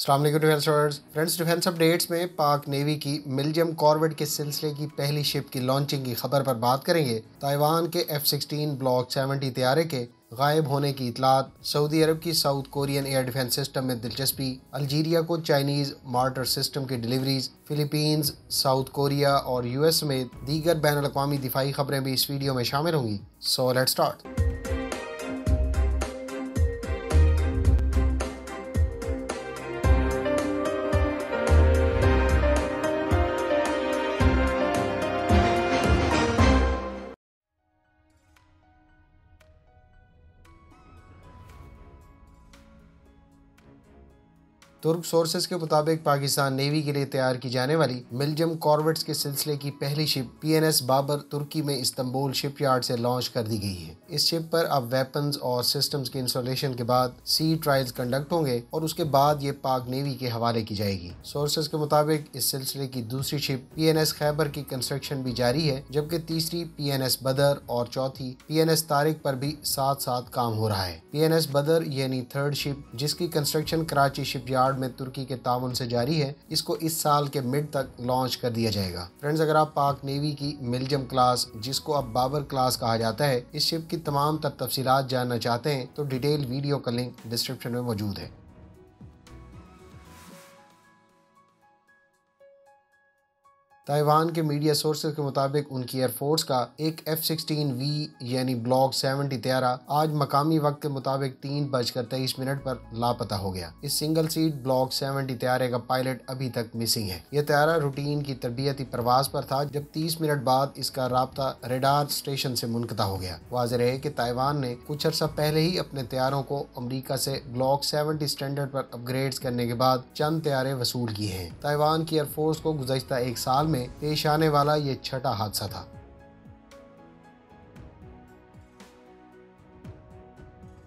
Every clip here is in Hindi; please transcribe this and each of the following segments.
फ्रेंड्स डिफेंस अपडेट्स में पाक नेवी की मिलजियम कॉर्वेट के सिलसिले की पहली शिप की लॉन्चिंग की खबर पर बात करेंगे। ताइवान के एफ़ सिक्सटीन ब्लॉक सेवेंटी तैयारे के गायब होने की इतलात। सऊदी अरब की South Korean air defence system में दिलचस्पी। अल्जीरिया को चाइनीज़ मार्टर सिस्टम की डिलीवरीज फिलीपींस साउथ कोरिया और यूएस में दीगर बैन अवी दिफाई खबरें भी इस वीडियो में शामिल होंगी। सो लेट स्टार्ट तुर्क सोर्सेज के मुताबिक पाकिस्तान नेवी के लिए तैयार की जाने वाली मिलजम कॉर्वेट्स के सिलसिले की पहली शिप पीएनएस बाबर तुर्की में इस्तंबुल शिपयार्ड से लॉन्च कर दी गई है। इस शिप पर अब वेपन्स और सिस्टम्स के इंस्टॉलेशन के बाद सी ट्रायल्स कंडक्ट होंगे और उसके बाद ये पाक नेवी के हवाले की जाएगी। सोर्सेज के मुताबिक इस सिलसिले की दूसरी ship P N S Khyber की कंस्ट्रक्शन भी जारी है, जबकि तीसरी पी एन एस बदर और चौथी पी एन एस तारिक पर भी साथ साथ काम हो रहा है। पी एन एस बदर यानी थर्ड शिप जिसकी कंस्ट्रक्शन कराची शिप यार्ड में तुर्की के ताउन से जारी है। इसको इस साल के मिड तक लॉन्च कर दिया जाएगा। फ्रेंड्स, अगर आप पाक नेवी की मिलजम क्लास, जिसको अब बाबर क्लास कहा जाता है, इस शिप की तमाम तर तफसीत जानना चाहते हैं तो डिटेल वीडियो का लिंक डिस्क्रिप्शन में मौजूद है। ताइवान के मीडिया सोर्सेज के मुताबिक उनकी एयरफोर्स का एक एफ़ सिक्सटीन वी यानी ब्लॉक सेवेंटी त्यारा आज मकामी वक्त के मुताबिक तीन बजकर तेईस मिनट पर लापता हो गया। इस सिंगल सीट ब्लॉक सेवेंटी त्यारे का पायलट अभी तक मिसिंग है। यह त्यारा रूटीन की तरबियती प्रवास पर था, जब तीस मिनट बाद इसका रबता रेडार स्टेशन से मुनकता हो गया। वाज रहे की ताइवान ने कुछ अर्सा पहले ही अपने तैयारों को अमरीका से ब्लॉक सेवेंटी स्टैंडर्ड पर अपग्रेड करने के बाद चंद त्यारे वसूल किए हैं। ताइवान की एयरफोर्स को गुजशत एक साल में पेश आने वाला ये छठा हादसा था।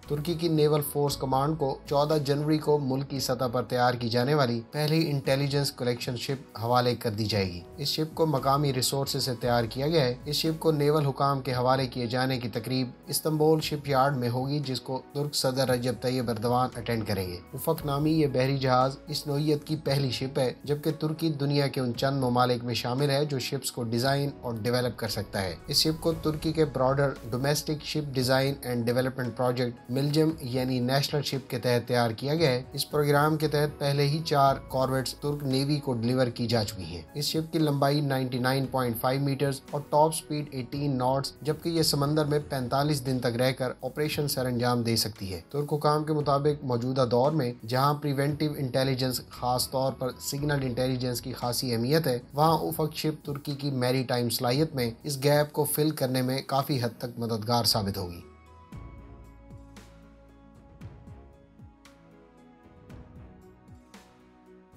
तुर्की की नेवल फोर्स कमांड को 14 जनवरी को मुल्क की सतह पर तैयार की जाने वाली पहली इंटेलिजेंस कलेक्शन शिप हवाले कर दी जाएगी। इस शिप को मकामी रिसोर्स से तैयार किया गया है। इस शिप को नेवल हुकाम के हवाले किए जाने की तकरीब इस्तंबुल शिप यार्ड में होगी, जिसको तुर्क सदर रजब तैयब अर्दवान अटेंड करेंगे। उफक नामी ये बहरी जहाज़ इस नोयत की पहली शिप है, जबकि तुर्की दुनिया के उन चंद ममालिक में शामिल है, जो शिप्स को डिज़ाइन और डेवलप कर सकता है। इस शिप को तुर्की के broader domestic ship design and development project MILGEM यानी नेशनल शिप के तहत तैयार किया गया है। इस प्रोग्राम के तहत पहले ही चार कॉर्वेट्स तुर्क नेवी को डिलीवर की जा चुकी हैं। इस शिप की लंबाई 99.5 मीटर्स और टॉप स्पीड 18 नॉट्स, जबकि ये समंदर में 45 दिन तक रहकर ऑपरेशन सर अंजाम दे सकती है। तुर्क हुकाम के मुताबिक मौजूदा दौर में, जहाँ प्रिवेंटिव इंटेलिजेंस, खास तौर पर सिग्नल इंटेलिजेंस की खासी अहमियत है, वहाँ उफक शिप तुर्की की मैरी टाइम सलाहियत में इस गैप को फिल करने में काफ़ी हद तक मददगार साबित होगी।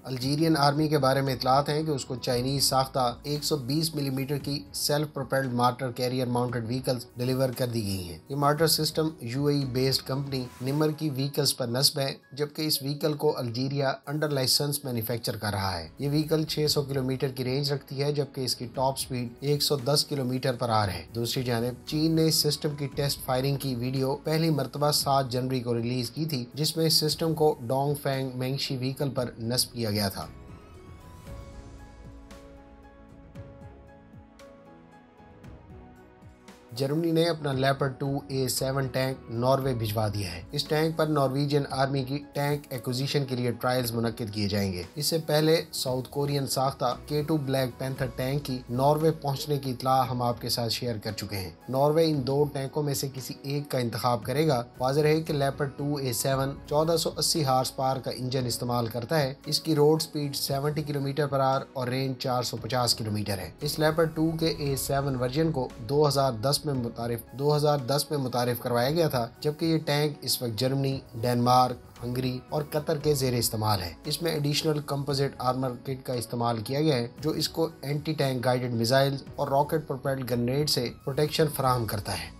अल्जीरियन आर्मी के बारे में इतलात हैं कि उसको चाइनीज़ साख्ता 120 मिलीमीटर mm की self propelled mortar carrier mounted vehicles deliver कर दी गई हैं। ये mortar system UAE based company NIMR की व्हीकल्स पर नस्ब है, जबकि इस व्हीकल को अल्जीरिया अंडर लाइसेंस मैन्युफैक्चर कर रहा है। ये व्हीकल 600 किलोमीटर की रेंज रखती है, जबकि इसकी top speed 110 kilometre per hour है। दूसरी जानब, चीन ने इस सिस्टम की टेस्ट फायरिंग की वीडियो पहली मरतबा सात जनवरी को रिलीज़ की थी, जिसमें सिस्टम को डोंग फैंग मैंगशी व्हीकल पर नस्ब किया गया। गया था जर्मनी ने अपना Leopard two A seven tank Norway भिजवा दिया है। इस टैंक पर नॉर्वेजियन आर्मी की टैंक एक्विजिशन के लिए ट्रायल्स मुनद किए जाएँगे। इससे पहले south Korean साख्ता K two black panther tank की नॉर्वे पहुँचने की इतला हम आपके साथ शेयर कर चुके हैं। नॉर्वे इन दो टैंकों में से किसी एक का इंतज़ाम करेगा। वाजह है की लेपर टू ए सेवन चौदह सौ अस्सी हार्स पार का इंजन इस्तेमाल करता है। इसकी road speed seventy kilometre per hour और रेंज चार सौ पचास किलोमीटर है। इस लेपर टू के ए सेवन वर्जन को दो हज़ार दस में मुतारफ 2010 में मुतारफ करवाया गया था, जबकि ये टैंक इस वक्त जर्मनी, डेनमार्क, हंगरी और कतर के जेर इस्तेमाल है। इसमें एडिशनल कंपोजिट आर्मर किट का इस्तेमाल किया गया है, जो इसको एंटी टैंक गाइडेड मिजाइल और रॉकेट प्रोपेल्ड ग्रेनेड से प्रोटेक्शन फराहम करता है।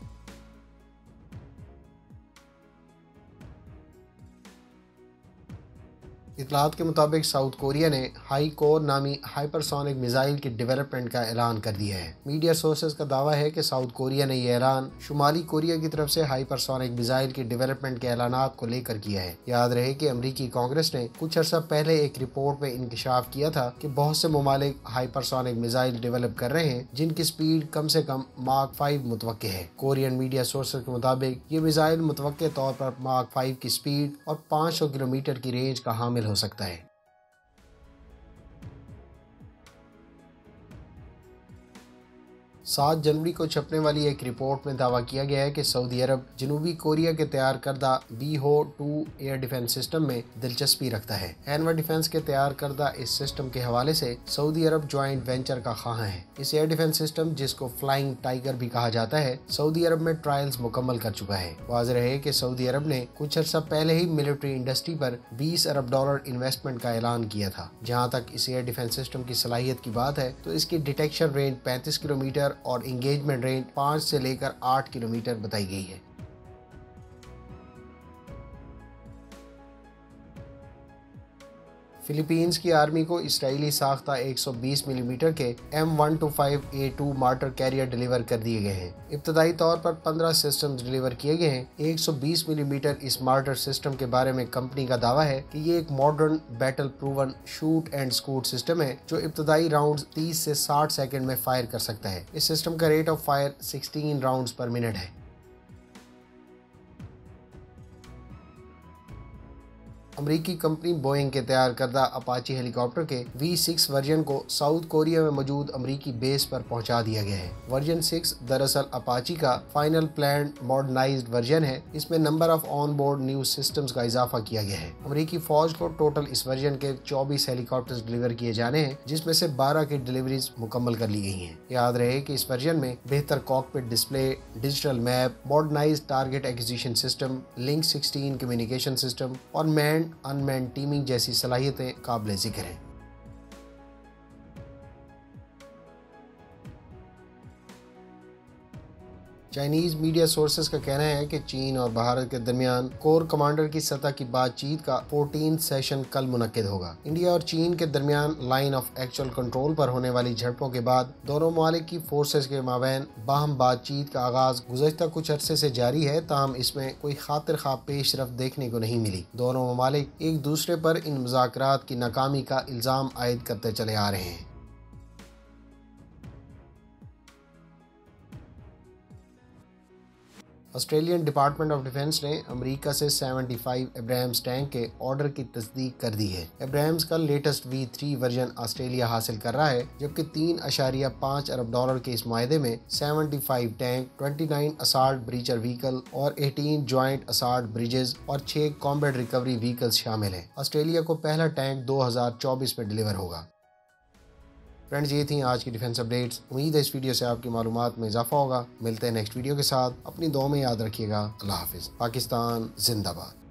इतलात के मुताबिक साउथ कोरिया ने हाई कोर नामी हाइपरसोनिक मिसाइल की डेवलपमेंट का ऐलान कर दिया है। मीडिया सोर्सेज का दावा है कि साउथ कोरिया ने यह ऐलान शुमाली कोरिया की तरफ़ से हाइपरसोनिक मिसाइल की डेवलपमेंट के ऐलान को लेकर किया है। याद रहे कि अमरीकी कांग्रेस ने कुछ अर्सा पहले एक रिपोर्ट में इंकशाफ किया था कि बहुत से ममालिक हाइपरसोनिक मिसाइल डेवलप कर रहे हैं, जिनकी स्पीड कम से कम मार्क फाइव मुतव है। कोरियन मीडिया सोर्सेज के मुताबिक ये मिज़ाइल मुतव तौर पर मार्क फाइव की स्पीड और 500 किलोमीटर की रेंज का हामिल हो सकता है। सात जनवरी को छपने वाली एक रिपोर्ट में दावा किया गया है कि सऊदी अरब जनूबी कोरिया के तैयार करदा बी हो टू एयर डिफेंस सिस्टम में दिलचस्पी रखता है। एनवा डिफेंस के तैयार करदा इस सिस्टम के हवाले से सऊदी अरब ज्वाइंट वेंचर का खां है। इस एयर डिफेंस सिस्टम, जिसको फ्लाइंग टाइगर भी कहा जाता है, सऊदी अरब में ट्रायल्स मुकम्मल कर चुका है। वाज रहे की सऊदी अरब ने कुछ अर्सा पहले ही मिलिट्री इंडस्ट्री पर बीस अरब डॉलर इन्वेस्टमेंट का ऐलान किया था। जहाँ तक इस एयर डिफेंस सिस्टम की सलाहियत की बात है तो इसकी डिटेक्शन रेंज पैंतीस किलोमीटर और इंगेजमेंट रेंज पाँच से लेकर आठ किलोमीटर बताई गई है। फिलीपींस की आर्मी को इसराइली साख्ता 120 मिलीमीटर के M one two five A two mortar carrier deliver कर दिए गए हैं। इब्तदाई तौर पर 15 सिस्टम डिलीवर किए गए हैं। 120 मिलीमीटर इस मार्टर सिस्टम के बारे में कंपनी का दावा है कि ये एक modern battle proven shoot and scoot system है, जो इब्तदाई राउंड 30 से साठ सेकेंड में फायर कर सकता है। इस सिस्टम का rate of fire 16 round per minute है। अमरीकी कंपनी बोइंग के तैयार करदा अपाची हेलीकॉप्टर के वी सिक्स वर्जन को साउथ कोरिया में मौजूद अमरीकी बेस पर पहुँचा दिया गया है। वर्जन सिक्स दरअसल अपाची का फाइनल प्लान मॉडर्नाइज वर्जन है। इसमें number of on board new systems का इजाफा किया गया है। अमरीकी फौज को टोटल इस वर्जन के चौबीस हेलीकॉप्टर डिलीवर किए जाने हैं, जिसमें से बारह की डिलीवरीज मुकम्मल कर ली गई है। याद रहे की इस वर्जन में बेहतर cockpit display, digital map modernise target acquisition system, link sixteen communication system और मैंड अनमैन टीमिंग जैसी सलाहियतें काबिल ज़िक्र हैं। चाइनीज़ मीडिया सोर्सेज का कहना है कि चीन और भारत के दरमियान कोर कमांडर की सतह की बातचीत का फोर्टीन सेशन कल मुनद होगा। इंडिया और चीन के दरमियान लाइन ऑफ़ एक्चुअल कंट्रोल पर होने वाली झड़पों के बाद दोनों ममालिक की फोर्सेज के माबेन बाहम बातचीत का आगाज़ गुजशत कुछ अरसे से जारी है, ताहम इसमें कोई खातिर खा पेश रफ देखने को नहीं मिली। दोनों ममालिक एक दूसरे पर इन मुजाकर की नाकामी का इल्ज़ाम आयद करते चले आ रहे हैं। ऑस्ट्रेलियन डिपार्टमेंट ऑफ़ डिफेंस ने अमेरिका से 75 एब्राहम्स टैंक के ऑर्डर की तस्दीक कर दी है। एब्राहम्स का latest V three version Australia हासिल कर रहा है, जबकि तीन अशारिया पाँच अरब डॉलर के इस माहे में 75 टैंक 29 असाल्ट ब्रीचर व्हीकल और 18 ज्वाइंट असाल्ट ब्रिजेस और छह कॉम्बेट रिकवरी व्हीकल्स शामिल हैं। ऑस्ट्रेलिया को पहला टैंक 2024 में डिलीवर होगा। फ्रेंड्स ये थी आज की डिफेंस अपडेट्स उम्मीद है इस वीडियो से आपकी मालूम में इजाफा होगा. मिलते हैं नेक्स्ट वीडियो के साथ. अपनी दो में याद रखिएगा. अल्लाह हाफिज़. पाकिस्तान, जिंदाबाद.